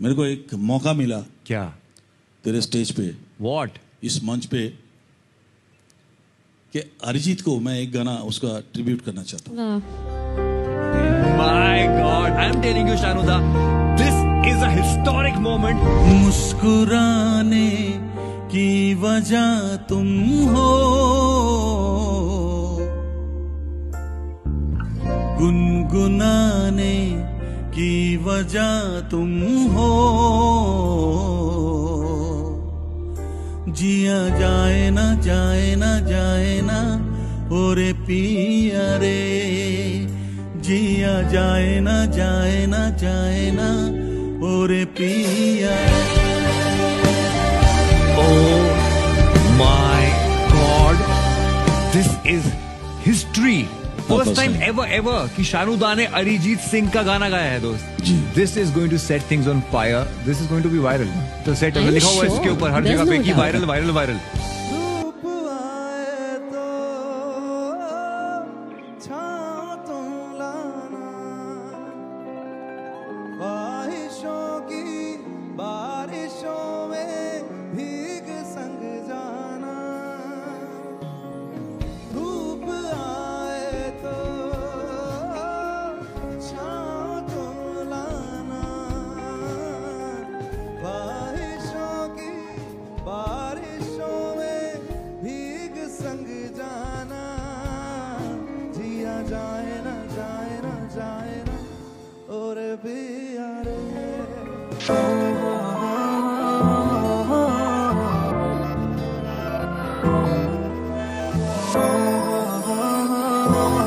मेरे को एक मौका मिला क्या? तेरे स्टेज पे। वॉट इस मंच पे कि अरिजीत को मैं एक गाना उसका ट्रिब्यूट करना चाहता हूँ। My god I am telling you Shanuda this is a historic moment मुस्कुराने की वजह तुम हो। गुनगुनाने की वजह तुम हो जिया जाए ना जाए ना जाए ना, ओरे पिया रे जिया जाए ना जाए ना जाए ना, ओरे पिया oh my god. This is history. First time ever ever कि शानुदा ने अरिजीत सिंह का गाना गाया है दोस्त। This is going to set things on fire this is going to be viral तो सेट लिखा हुआ इसके ऊपर हर जगह पे कि वायरल वायरल वायरल যায় না যায় না যায় না ওরে বিয়ারে Oh